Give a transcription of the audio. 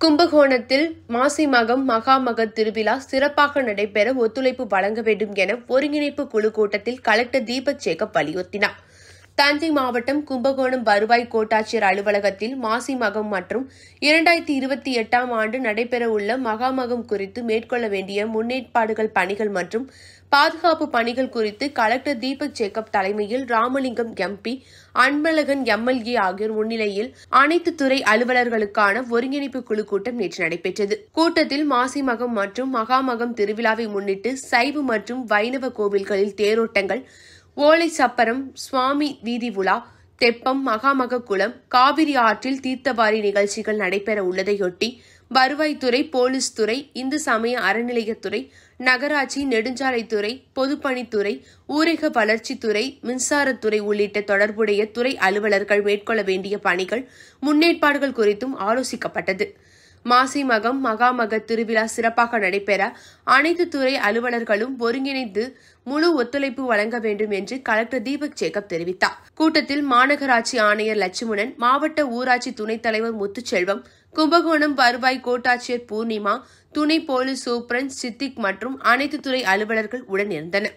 கும்பகோணத்தில் மாசி மகம் மகாமக திருவிழா சிறப்பாக நடைபெற ஒத்துழைப்பு வழங்க வேண்டும் என ஒருங்கிணைப்பு குழு கூட்டத்தில் கலெக்டர் தீபக் ஜேக்கப் வலியுறுத்தினார். தஞ்சை மாவட்டம் கும்பகோணம் வருவாய் கோட்டாட்சியர் அலுவலகத்தில் மாசி மகம் மற்றும் இரண்டாயிரத்தி இருபத்தி எட்டாம் ஆண்டு நடைபெறவுள்ள மகாமகம் குறித்து மேற்கொள்ள வேண்டிய முன்னேற்பாடுகள் பணிகள் மற்றும் பாதுகாப்பு பணிகள் குறித்து கலெக்டர் தீபக் ஜேக்கப் தலைமையில் ராமலிங்கம் எம்பி அன்பழகன் எம்எல்ஏ ஆகியோர் முன்னிலையில் அனைத்து துறை அலுவலர்களுக்கான ஒருங்கிணைப்பு குழு கூட்டம் நேற்று நடைபெற்றது. கூட்டத்தில் மாசி மகம் மற்றும் மகாமகம் திருவிழாவை முன்னிட்டு சைவ மற்றும் வைணவ கோவில்களில் தேரோட்டங்கள் ஓலை சப்பரம் சுவாமி வீதி உலா தெப்பம் மகாமக குளம் காவிரி ஆற்றில் தீர்த்தவாரி நிகழ்ச்சிகள் நடைபெற உள்ளதையொட்டி வருவாய்த்துறை போலீஸ் துறை இந்து சமய அறநிலையத்துறை நகராட்சி நெடுஞ்சாலைத்துறை பொதுப்பணித்துறை ஊரக வளர்ச்சித்துறை மின்சாரத்துறை உள்ளிட்ட தொடர்புடைய துறை அலுவலர்கள் மேற்கொள்ள வேண்டிய பணிகள் முன்னேற்பாடுகள் குறித்தும் ஆலோசிக்கப்பட்டது. மாசி மகம் மகாமக திருவிழா சிறப்பாக நடைபெற அனைத்து துறை அலுவலர்களும் ஒருங்கிணைந்து முழு ஒத்துழைப்பு வழங்க வேண்டும் என்று கலெக்டர் தீபக் ஜேக்கப் தெரிவித்தார். கூட்டத்தில் மாநகராட்சி ஆணையர் லட்சுமணன் மாவட்ட ஊராட்சி துணைத் தலைவர் முத்துச்செல்வம் கும்பகோணம் வருவாய் கோட்டாட்சியர் பூர்ணிமா துணை போலீஸ் சூப்பரண்ட் சித்திக் மற்றும் அனைத்து துறை அலுவலர்கள் உடனிருந்தனர்